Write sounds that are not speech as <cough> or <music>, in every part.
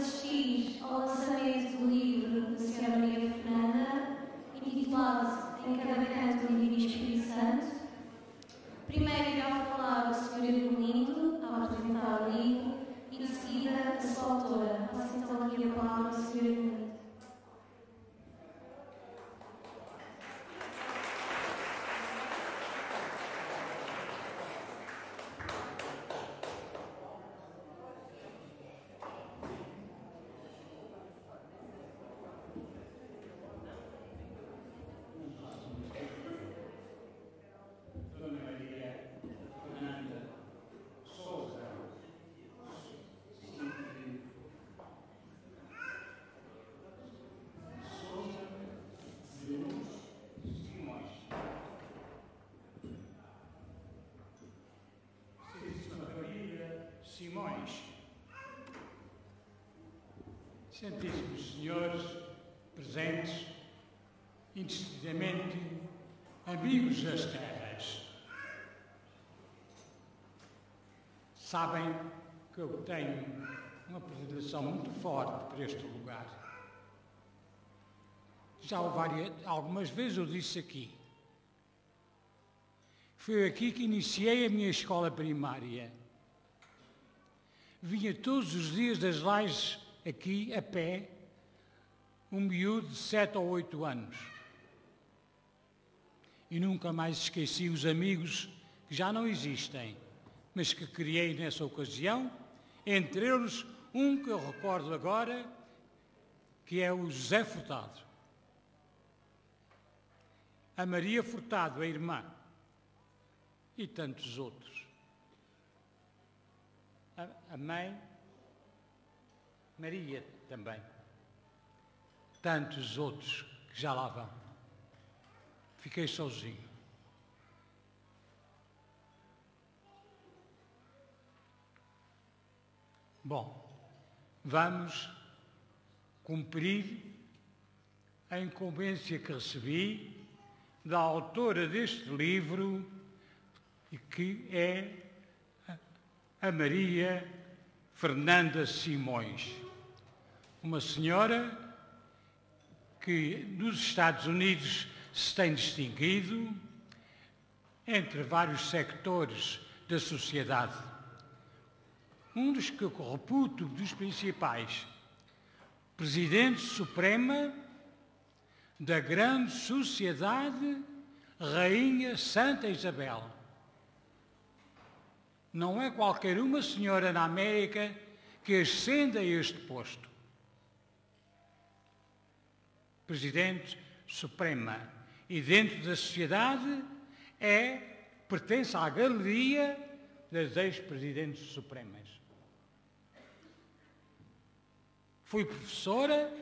assistir ao lançamento do livro da Sra. Maria Fernanda, intitulado Em Cada Canto do Divino Espírito Santo. Primeiro irá falar o Sr. Edmundo, ao apresentar o livro, e de seguida a sua autora. Passo então aqui a palavra ao Sr. Edmundo. Dona Maria Fernanda Souza Souza de Luz Simões. Santíssima Família Simões. Santíssimos Senhores presentes, indistintamente amigos das terras. Sabem que eu tenho uma apresentação muito forte para este lugar. Já várias, algumas vezes eu disse aqui. Foi aqui que iniciei a minha escola primária. Vinha todos os dias das lajes aqui, a pé, um miúdo de sete ou oito anos e nunca mais esqueci os amigos que já não existem, mas que criei nessa ocasião, entre eles um que eu recordo agora, que é o José Furtado. A Maria Furtado, a irmã, e tantos outros. A, mãe, Maria também. Tantos outros que já lá vão fiquei sozinho. Bom, vamos cumprir a incumbência que recebi da autora deste livro, que é a Maria Fernanda Simões, uma senhora que nos Estados Unidos se tem distinguido entre vários sectores da sociedade. Um dos que eu reputo dos principais, Presidente Suprema da grande sociedade Rainha Santa Isabel. Não é qualquer uma senhora na América que ascenda a este posto. Presidente Suprema e dentro da sociedade é, pertence à galeria das ex-presidentes supremas. Foi professora,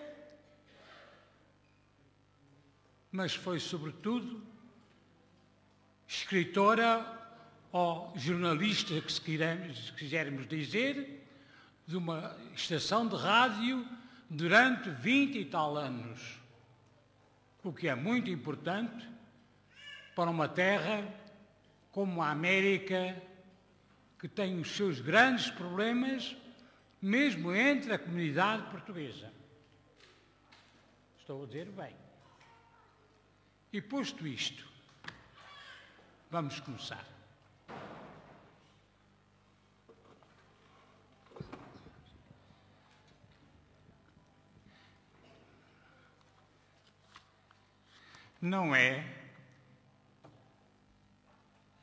mas foi sobretudo escritora ou jornalista, que se quisermos, dizer, de uma estação de rádio durante vinte e tal anos o que é muito importante para uma terra como a América, que tem os seus grandes problemas, mesmo entre a comunidade portuguesa. Estou a dizer bem. E posto isto, vamos começar. Não é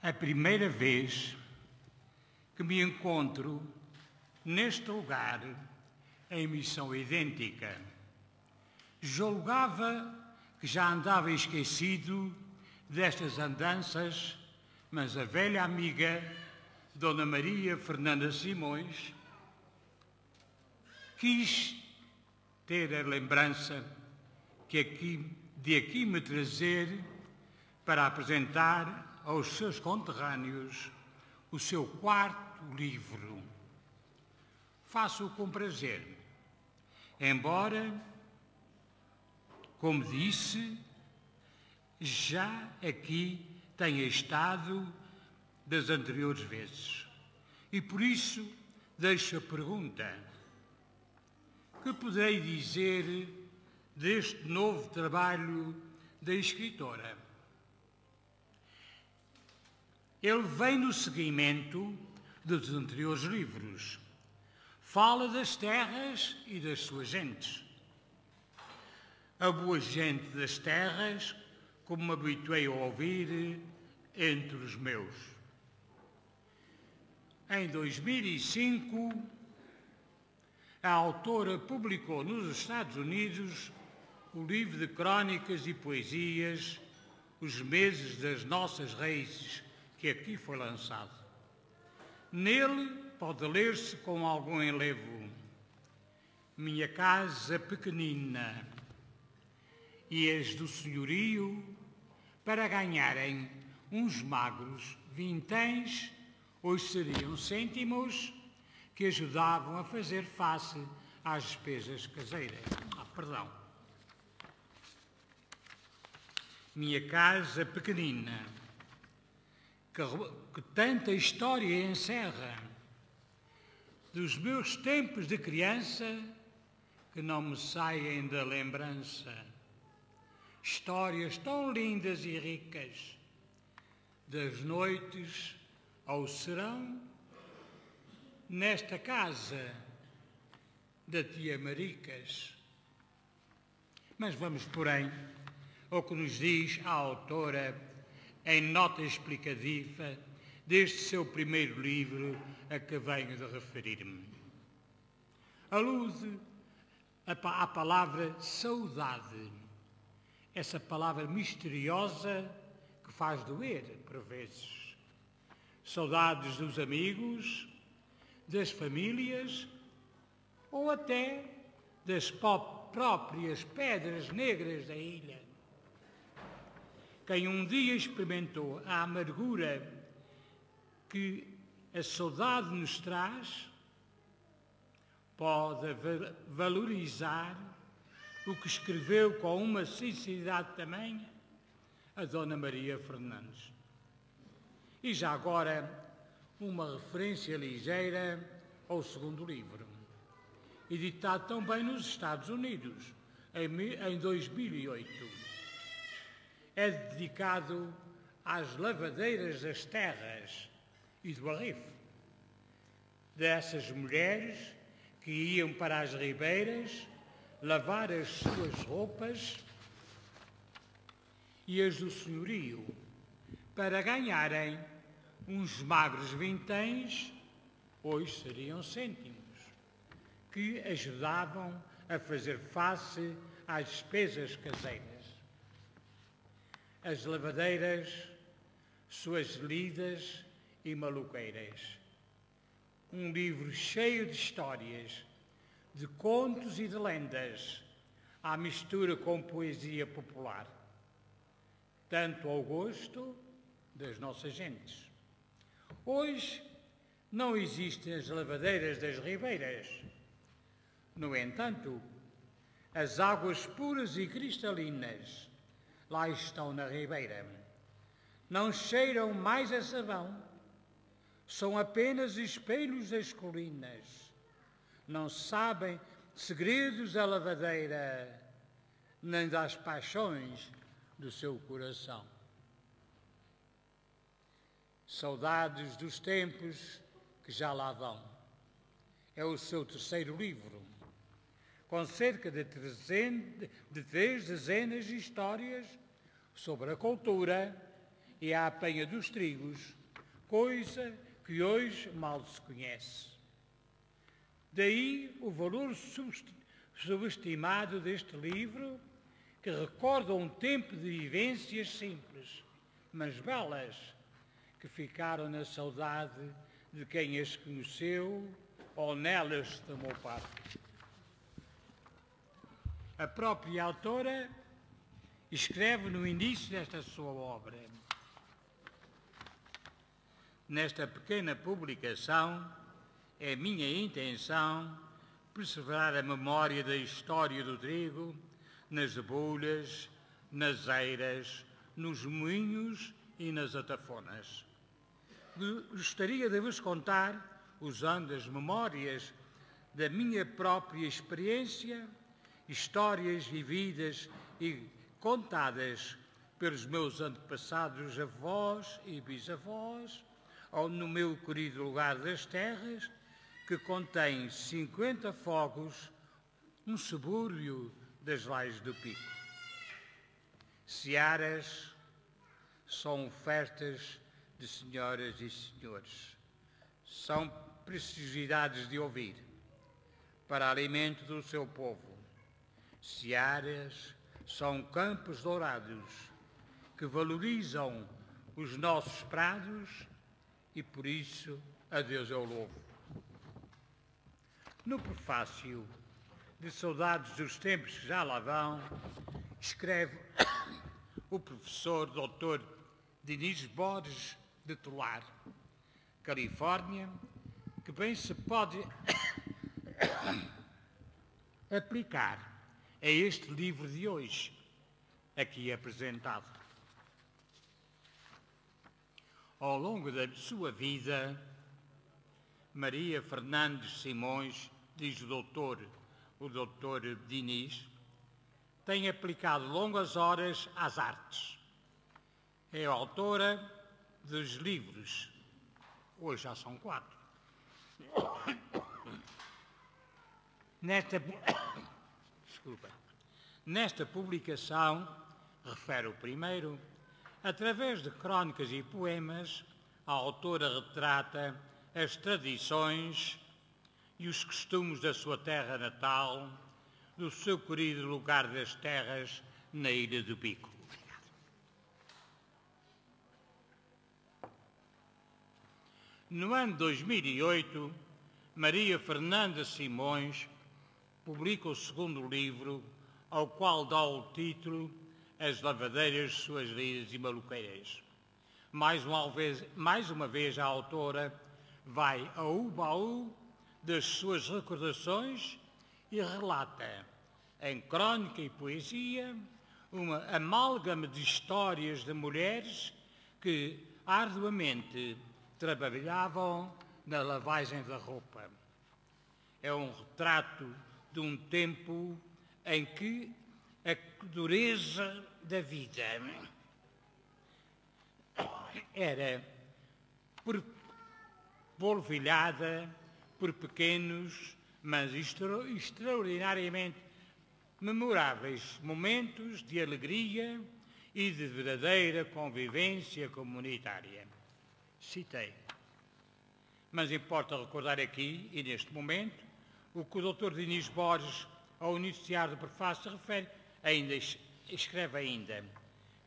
a primeira vez que me encontro neste lugar em missão idêntica. Julgava que já andava esquecido destas andanças, mas a velha amiga, Dona Maria Fernanda Simões, quis ter a lembrança que aqui de aqui me trazer para apresentar aos seus conterrâneos o seu quarto livro. Faço-o com prazer, embora, como disse, já aqui tenha estado das anteriores vezes. E por isso deixo a pergunta: que poderei dizer deste novo trabalho da escritora? Ele vem no seguimento dos anteriores livros. Fala das terras e das suas gentes. A boa gente das terras, como me habituei a ouvir entre os meus. Em 2005, a autora publicou nos Estados Unidos o livro de crónicas e poesias Os Meses das Nossas Raízes, que aqui foi lançado. Nele pode ler-se com algum enlevo Minha casa pequenina e as do senhorio para ganharem uns magros vinténs, hoje seriam cêntimos, que ajudavam a fazer face às despesas caseiras. Ah, perdão. Minha casa pequenina, que, que tanta história encerra, dos meus tempos de criança que não me saem da lembrança. Histórias tão lindas e ricas, das noites ao serão, nesta casa da tia Maricas. Mas vamos, porém, ao que nos diz a autora em nota explicativa deste seu primeiro livro a que venho de referir-me. Alude à palavra saudade, essa palavra misteriosa que faz doer, por vezes. Saudades dos amigos, das famílias ou até das próprias pedras negras da ilha. Quem um dia experimentou a amargura que a saudade nos traz, pode valorizar o que escreveu com uma sinceridade tamanha a Dona Maria Fernandes. E já agora, uma referência ligeira ao segundo livro, editado também nos Estados Unidos, em 2008 é dedicado às lavadeiras das terras e do arrifo. Dessas mulheres que iam para as ribeiras lavar as suas roupas e as do senhorio para ganharem uns magros vinténs, hoje seriam cêntimos, que ajudavam a fazer face às despesas caseiras as lavadeiras, suas lidas e maluqueiras. Um livro cheio de histórias, de contos e de lendas, à mistura com poesia popular, tanto ao gosto das nossas gentes. Hoje não existem as lavadeiras das ribeiras. No entanto, as águas puras e cristalinas lá estão na ribeira. Não cheiram mais a sabão, são apenas espelhos das colinas. Não sabem segredos da lavadeira, nem das paixões do seu coração. Saudades dos tempos que já lá vão. É o seu terceiro livro com cerca de, de três dezenas de histórias sobre a cultura e a apanha dos trigos, coisa que hoje mal se conhece. Daí o valor subestimado deste livro, que recorda um tempo de vivências simples, mas belas, que ficaram na saudade de quem as conheceu ou nelas tomou parte. A própria autora escreve no início desta sua obra. Nesta pequena publicação, é minha intenção preservar a memória da história do trigo nas debulhas, nas eiras, nos moinhos e nas atafonas. Gostaria de vos contar, usando as memórias da minha própria experiência, histórias vividas e contadas pelos meus antepassados avós e bisavós, ou no meu querido lugar das terras, que contém 50 fogos, um subúrbio das Lais do Pico. Searas são ofertas de senhoras e senhores. São preciosidades de ouvir para alimento do seu povo. Searas são campos dourados que valorizam os nossos prados e por isso a Deus eu louvo. No prefácio de Saudades dos Tempos que já lá vão, escreve <coughs> o professor Dr. Diniz Borges de Tolar, Califórnia, que bem se pode <coughs> aplicar a este livro de hoje, aqui apresentado. Ao longo da sua vida, Maria Fernandes Simões, diz o doutor, o doutor Diniz, tem aplicado longas horas às artes. É autora dos livros, hoje já são quatro. <coughs> Nesta, <coughs> desculpa, nesta publicação, refere o primeiro, através de crónicas e poemas, a autora retrata as tradições e os costumes da sua terra natal, do seu querido lugar das terras na Ilha do Pico. No ano 2008, Maria Fernanda Simões publica o segundo livro, ao qual dá o título As Lavadeiras, Suas Lidas e Maluqueiras. Mais uma vez, mais uma vez a autora vai ao baú das suas recordações e relata, em crónica e poesia, uma amálgama de histórias de mulheres que arduamente trabalhavam na lavagem da roupa. É um retrato de um tempo em que a dureza da vida era polvilhada por pequenos, mas extra, extraordinariamente memoráveis momentos de alegria e de verdadeira convivência comunitária. Citei. Mas importa recordar aqui, e neste momento, o que o Dr. Diniz Borges, ao iniciar do prefácio, refere, ainda escreve ainda.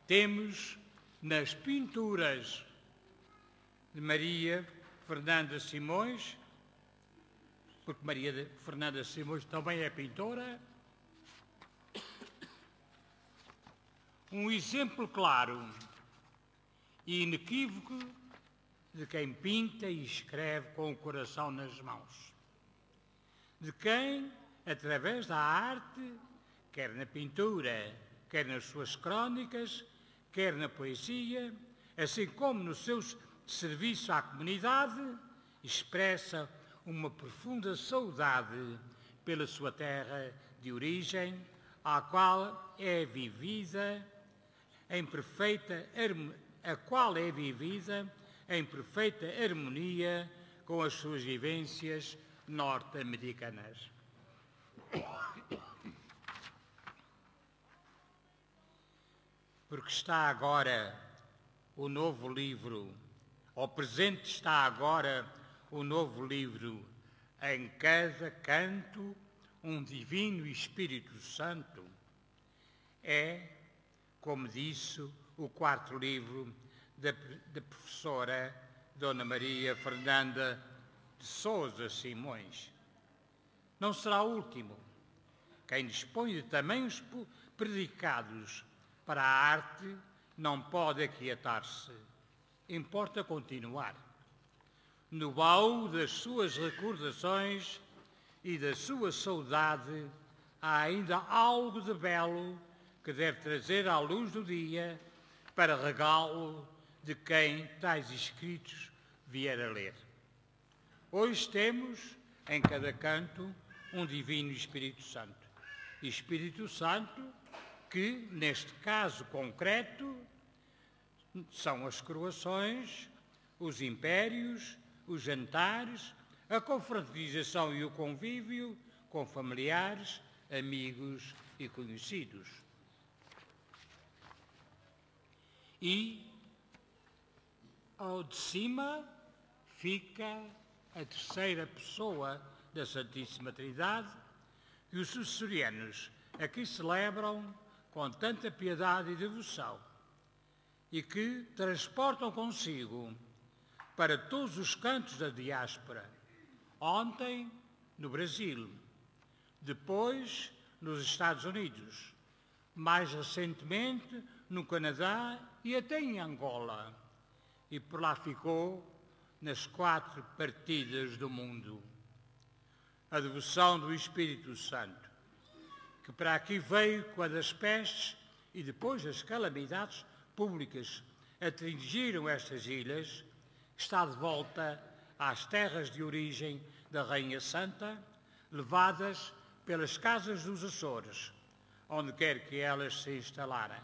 Temos nas pinturas de Maria Fernanda Simões, porque Maria Fernanda Simões também é pintora, um exemplo claro e inequívoco de quem pinta e escreve com o coração nas mãos. De quem, através da arte, quer na pintura, quer nas suas crónicas, quer na poesia, assim como no seu serviço à comunidade, expressa uma profunda saudade pela sua terra de origem, à qual é vivida em perfeita a qual é vivida em perfeita harmonia com as suas vivências norte-americanas. Porque está agora o novo livro, ao presente está agora o novo livro, em cada canto um divino Espírito Santo. É, como disse, o quarto livro da, da professora Dona Maria Fernanda de Souza Simões. Não será o último. Quem dispõe de tamanhos predicados para a arte não pode aquietar-se. Importa continuar. No baú das suas recordações e da sua saudade há ainda algo de belo que deve trazer à luz do dia para regalo de quem tais escritos vier a ler. Hoje temos em cada canto um divino Espírito Santo. Espírito Santo que, neste caso concreto, são as coroações, os impérios, os jantares, a confraternização e o convívio com familiares, amigos e conhecidos. E ao de cima fica a terceira pessoa da Santíssima Trindade, que os sucessorianos aqui celebram com tanta piedade e devoção, e que transportam consigo para todos os cantos da diáspora. Ontem, no Brasil, depois nos Estados Unidos, mais recentemente no Canadá e até em Angola. E por lá ficou nas quatro partidas do mundo. A devoção do Espírito Santo, que para aqui veio com a das pestes e depois as calamidades públicas atingiram estas ilhas, está de volta às terras de origem da Rainha Santa, levadas pelas casas dos Açores, onde quer que elas se instalarem.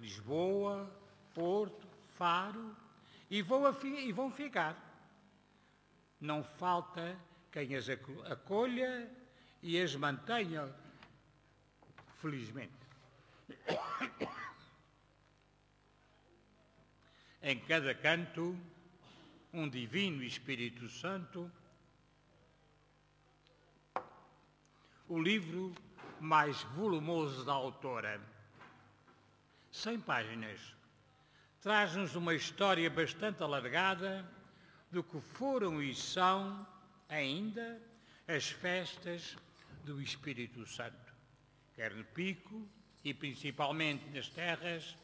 Lisboa, Porto, Faro, e vão, e vão ficar. Não falta quem as acolha e as mantenha, felizmente. Em cada canto, um divino Espírito Santo, o livro mais volumoso da autora, 100 páginas, traz-nos uma história bastante alargada do que foram e são ainda as festas do Espírito Santo, quer no Pico e principalmente nas terras,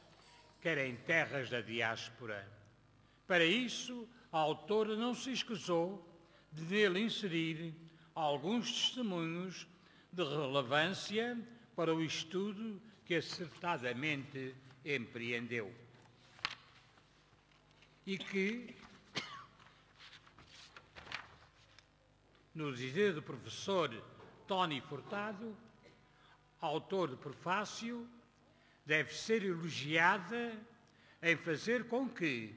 quer em terras da diáspora. Para isso, a autora não se escusou de nele inserir alguns testemunhos de relevância para o estudo que acertadamente empreendeu e que, no dizer do professor Tony Furtado, autor do prefácio, deve ser elogiada em fazer com que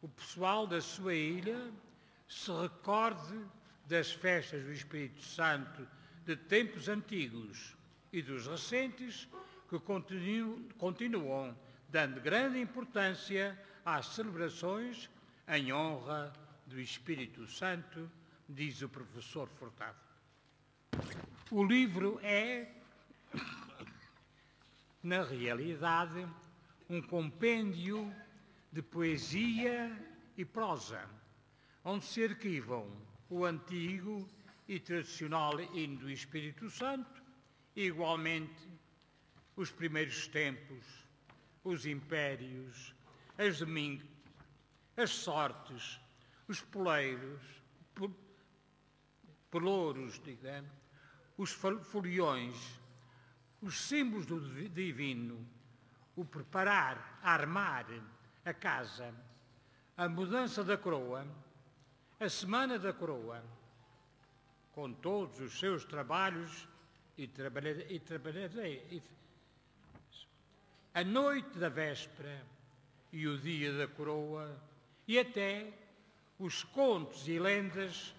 o pessoal da sua ilha se recorde das festas do Espírito Santo de tempos antigos e dos recentes que continuam, continuam dando grande importância às celebrações em honra do Espírito Santo, diz o professor Furtado. O livro é, na realidade, um compêndio de poesia e prosa, onde se arquivam o antigo e tradicional hino do Espírito Santo, e igualmente os primeiros tempos, os impérios, as domingos, as sortes, os poleiros, pelouros, digamos, os foliões, os símbolos do divino, o preparar, armar a casa, a mudança da coroa, a semana da coroa, com todos os seus trabalhos e trabalhadeiros, a noite da véspera, e o dia da coroa, e até os contos e lendas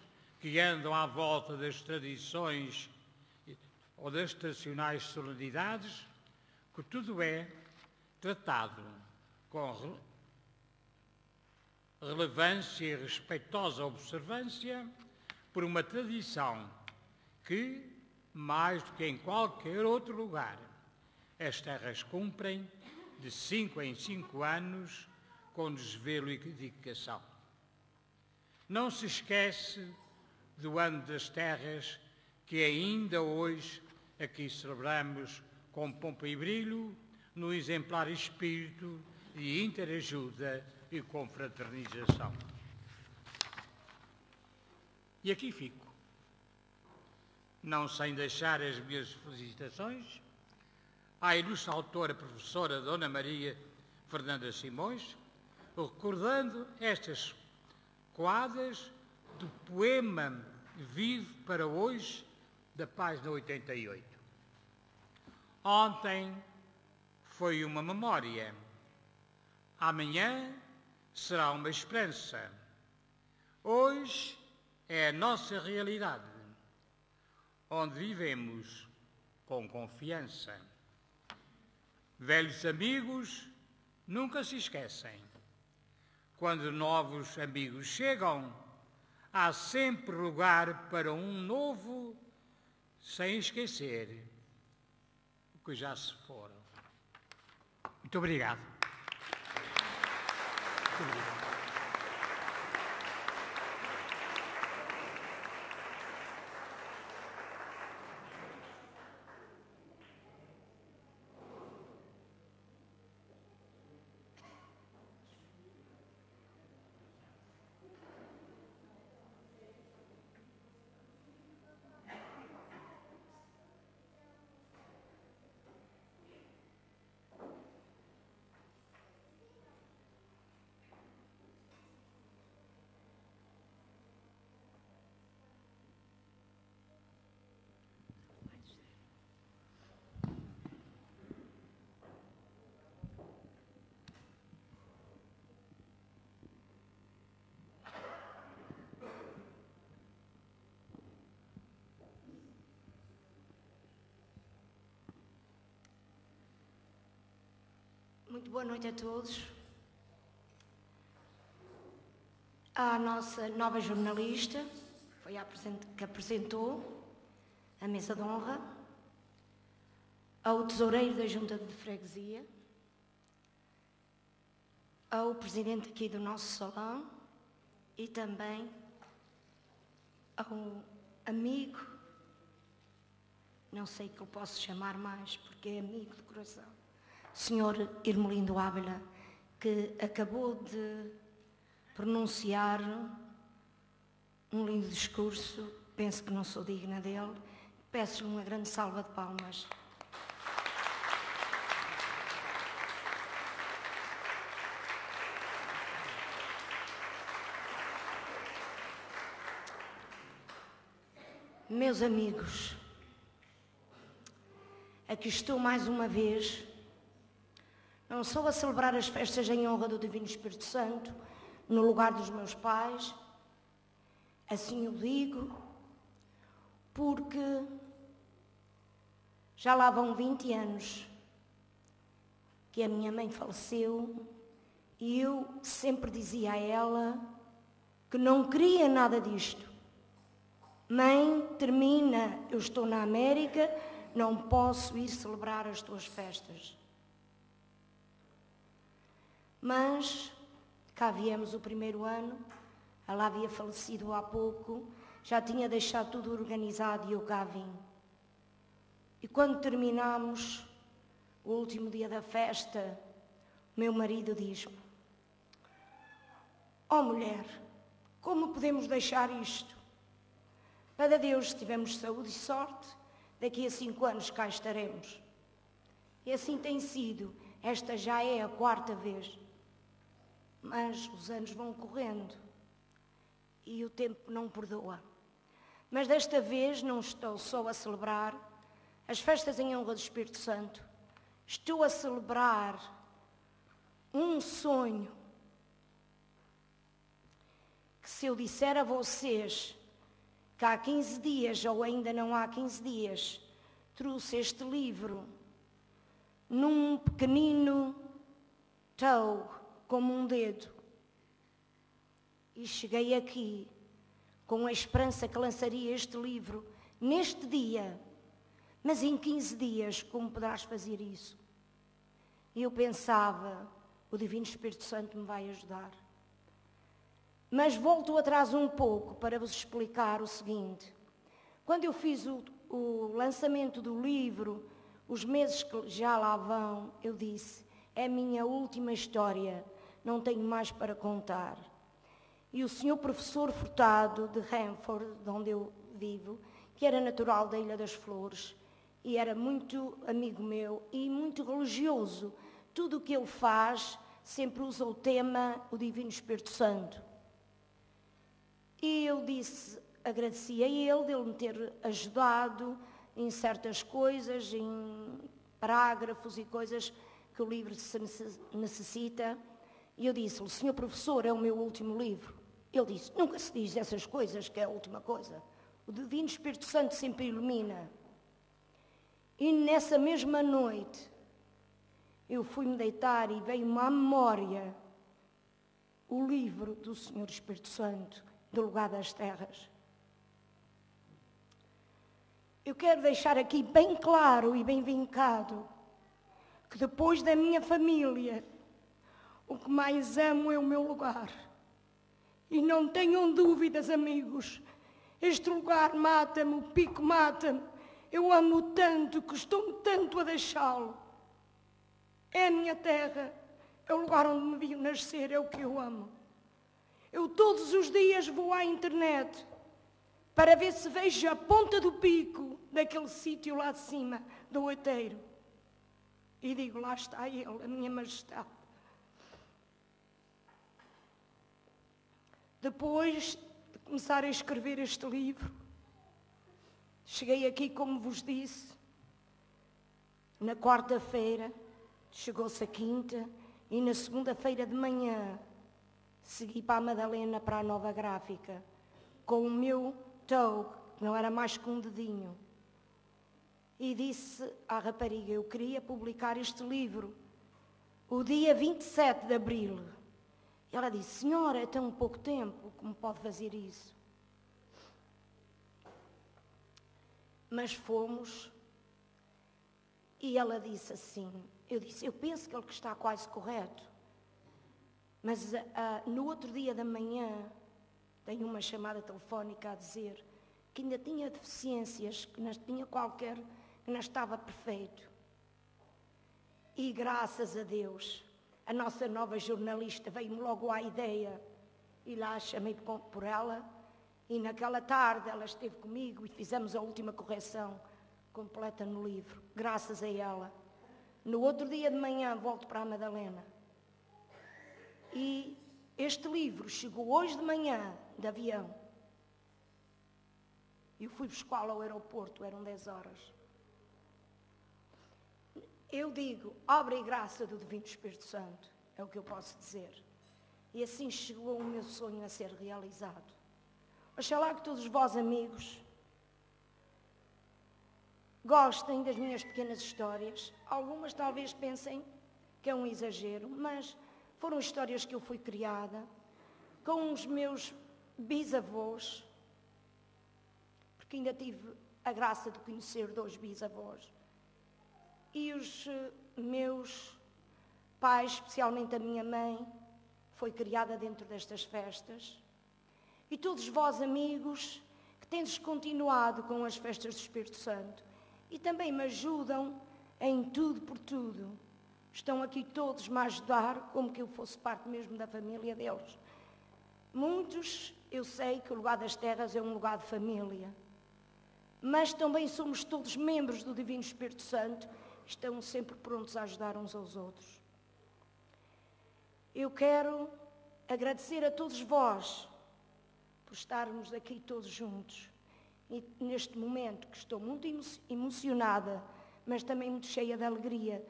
que andam à volta das tradições ou das tradicionais solenidades, que tudo é tratado com relevância e respeitosa observância por uma tradição que, mais do que em qualquer outro lugar, as terras cumprem de cinco em cinco anos com desvelo e dedicação. Não se esquece do ano das terras que ainda hoje aqui celebramos com pompa e brilho, no exemplar espírito de interajuda e confraternização. E aqui fico, não sem deixar as minhas felicitações à ilustre autora professora Dona Maria Fernanda Simões, recordando estas quadras do poema vive para hoje da página 88. Ontem foi uma memória. Amanhã será uma esperança. Hoje é a nossa realidade, onde vivemos com confiança. Velhos amigos nunca se esquecem. Quando novos amigos chegam, há sempre lugar para um novo, sem esquecer o que já se foram. Muito obrigado. Muito obrigado. Muito boa noite a todos. À nossa nova jornalista, foi a que apresentou a mesa de honra, ao tesoureiro da Junta de Freguesia, ao presidente aqui do nosso salão e também ao amigo, não sei que eu posso chamar mais, porque é amigo de coração, Senhor Irmelindo Ávila, que acabou de pronunciar um lindo discurso, penso que não sou digna dele, peço-lhe uma grande salva de palmas. Meus amigos, aqui estou mais uma vez não sou a celebrar as festas em honra do Divino Espírito Santo, no lugar dos meus pais, assim o digo, porque já lá vão 20 anos que a minha mãe faleceu e eu sempre dizia a ela que não queria nada disto. Mãe, termina, eu estou na América, não posso ir celebrar as tuas festas. Mas cá viemos o primeiro ano, ela havia falecido há pouco, já tinha deixado tudo organizado e eu cá vim. E quando terminamos o último dia da festa, meu marido diz-me: Oh mulher, como podemos deixar isto? Para Deus, se tivermos saúde e sorte, daqui a cinco anos cá estaremos. E assim tem sido. Esta já é a quarta vez. Mas os anos vão correndo e o tempo não perdoa. Mas desta vez não estou só a celebrar as festas em honra do Espírito Santo, estou a celebrar um sonho que se eu disser a vocês que há 15 dias, ou ainda não há 15 dias, trouxe este livro num pequenino tow como um dedo. E cheguei aqui com a esperança que lançaria este livro neste dia. Mas em 15 dias, como poderás fazer isso? E eu pensava, o Divino Espírito Santo me vai ajudar. Mas volto atrás um pouco para vos explicar o seguinte. Quando eu fiz o, o lançamento do livro, os meses que já lá vão, eu disse, é a minha última história não tenho mais para contar. E o senhor professor Furtado, de Renford, de onde eu vivo, que era natural da Ilha das Flores, e era muito amigo meu e muito religioso. Tudo o que ele faz sempre usa o tema o Divino Espírito Santo. E eu disse agradeci a ele, dele me ter ajudado em certas coisas, em parágrafos e coisas que o livro necessita. E eu disse-lhe, senhor professor, é o meu último livro. Ele disse, nunca se diz essas coisas, que é a última coisa. O Divino Espírito Santo sempre ilumina. E nessa mesma noite, eu fui-me deitar e veio-me à memória o livro do Senhor Espírito Santo, do lugar das terras. Eu quero deixar aqui bem claro e bem vincado que depois da minha família, o que mais amo é o meu lugar. E não tenham dúvidas, amigos, este lugar mata-me, o pico mata-me. Eu amo tanto que estou tanto a deixá-lo. É a minha terra, é o lugar onde me vi nascer, é o que eu amo. Eu todos os dias vou à internet para ver se vejo a ponta do pico daquele sítio lá de cima, do outeiro. E digo, lá está ele, a minha majestade. Depois de começar a escrever este livro, cheguei aqui, como vos disse, na quarta-feira, chegou-se a quinta, e na segunda-feira de manhã segui para a Madalena, para a nova gráfica, com o meu toe, que não era mais que um dedinho. E disse à rapariga, eu queria publicar este livro o dia 27 de abril. E ela disse, senhora, é tão pouco tempo, como pode fazer isso? Mas fomos, e ela disse assim, eu disse, eu penso que ele está quase correto. Mas uh, no outro dia da manhã, tenho uma chamada telefónica a dizer que ainda tinha deficiências, que não tinha qualquer, que não estava perfeito. E graças a Deus, a nossa nova jornalista veio-me logo à ideia e lá chamei por ela e naquela tarde ela esteve comigo e fizemos a última correção completa no livro, graças a ela. No outro dia de manhã volto para a Madalena. E este livro chegou hoje de manhã de avião. Eu fui buscá-lo ao aeroporto, eram 10 horas. Eu digo, obra e graça do Divino Espírito Santo, é o que eu posso dizer. E assim chegou o meu sonho a ser realizado. Oxalá que todos vós, amigos, gostem das minhas pequenas histórias. Algumas talvez pensem que é um exagero, mas foram histórias que eu fui criada com os meus bisavós, porque ainda tive a graça de conhecer dois bisavós. E os eh, meus pais, especialmente a minha mãe, foi criada dentro destas festas. E todos vós, amigos, que tendes continuado com as festas do Espírito Santo e também me ajudam em tudo por tudo. Estão aqui todos me ajudar, como que eu fosse parte mesmo da família deles. Muitos, eu sei que o lugar das terras é um lugar de família, mas também somos todos membros do Divino Espírito Santo, estão sempre prontos a ajudar uns aos outros. Eu quero agradecer a todos vós por estarmos aqui todos juntos. E neste momento que estou muito emocionada, mas também muito cheia de alegria,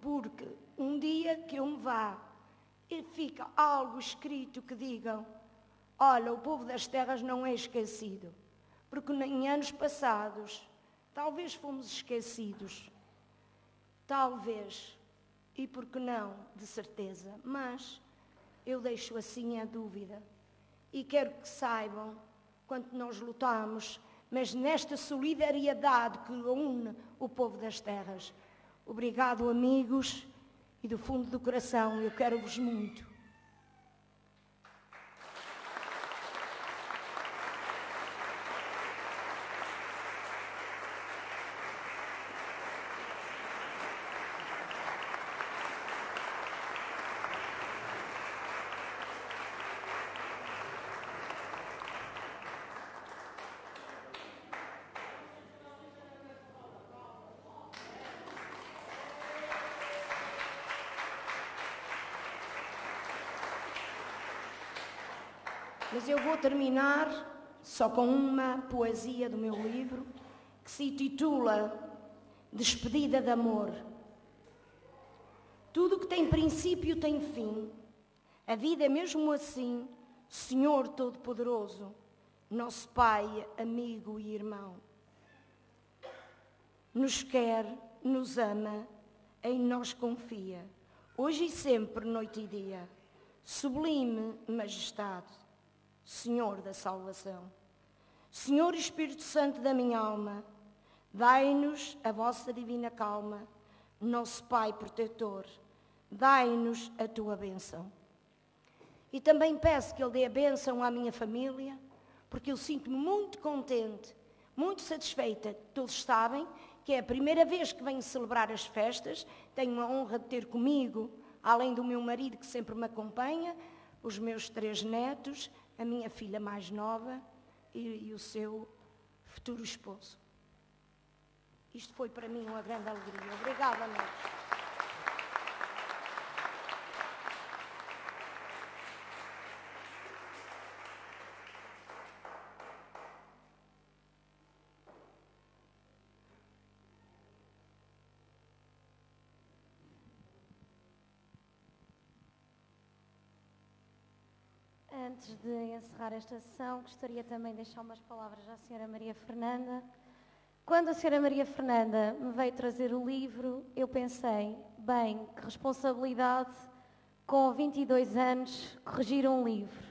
porque um dia que eu me vá e fica algo escrito que digam, olha, o povo das terras não é esquecido, porque em anos passados talvez fomos esquecidos, talvez, e por que não, de certeza, mas eu deixo assim a dúvida e quero que saibam quanto nós lutamos, mas nesta solidariedade que une o povo das terras. Obrigado, amigos, e do fundo do coração eu quero-vos muito. Eu vou terminar só com uma poesia do meu livro, que se titula Despedida de Amor. Tudo que tem princípio tem fim. A vida é mesmo assim, Senhor Todo-Poderoso, nosso Pai, amigo e irmão. Nos quer, nos ama, em nós confia, hoje e sempre, noite e dia. Sublime majestade, Senhor da salvação. Senhor Espírito Santo da minha alma, dai-nos a vossa divina calma, nosso Pai protetor dai-nos a tua bênção. E também peço que Ele dê a bênção à minha família, porque eu sinto-me muito contente, muito satisfeita. Todos sabem que é a primeira vez que venho celebrar as festas. Tenho a honra de ter comigo, além do meu marido que sempre me acompanha, os meus três netos, a minha filha mais nova e, e o seu futuro esposo. Isto foi para mim uma grande alegria. Obrigada, Neto. Antes de encerrar esta sessão, gostaria também de deixar umas palavras à Senhora Maria Fernanda. Quando a Senhora Maria Fernanda me veio trazer o livro, eu pensei, bem, que responsabilidade com 22 anos corrigir um livro.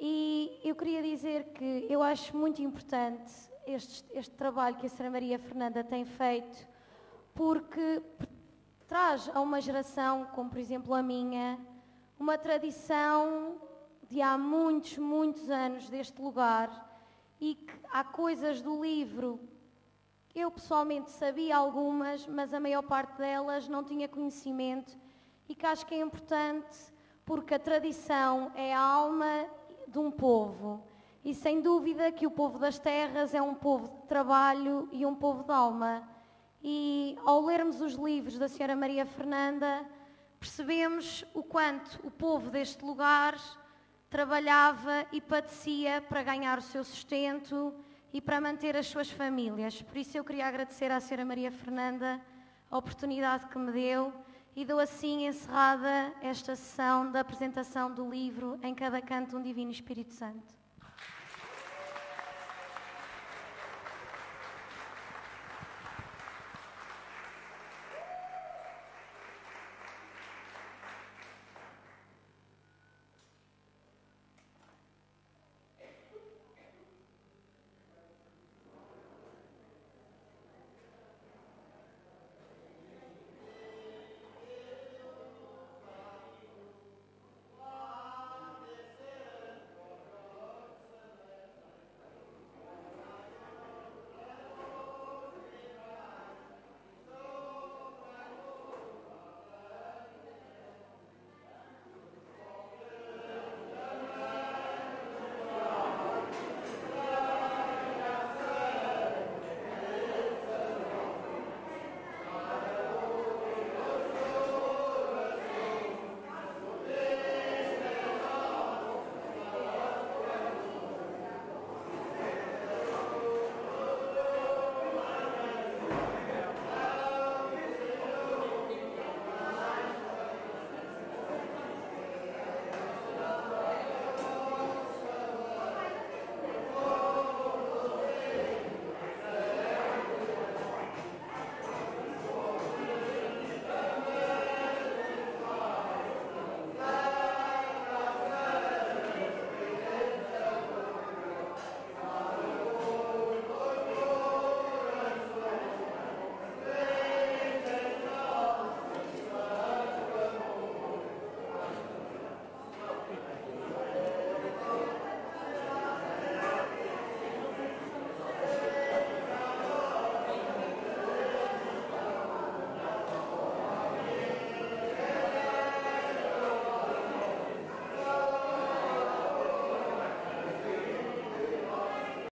E eu queria dizer que eu acho muito importante este, este trabalho que a Senhora Maria Fernanda tem feito, porque traz a uma geração, como por exemplo a minha, uma tradição de há muitos, muitos anos deste lugar e que há coisas do livro eu pessoalmente sabia algumas, mas a maior parte delas não tinha conhecimento e que acho que é importante porque a tradição é a alma de um povo. E sem dúvida que o povo das terras é um povo de trabalho e um povo de alma. E ao lermos os livros da Senhora Maria Fernanda, percebemos o quanto o povo deste lugar trabalhava e padecia para ganhar o seu sustento e para manter as suas famílias. Por isso eu queria agradecer à Senhora Maria Fernanda a oportunidade que me deu e dou assim encerrada esta sessão da apresentação do livro Em Cada Canto um Divino Espírito Santo.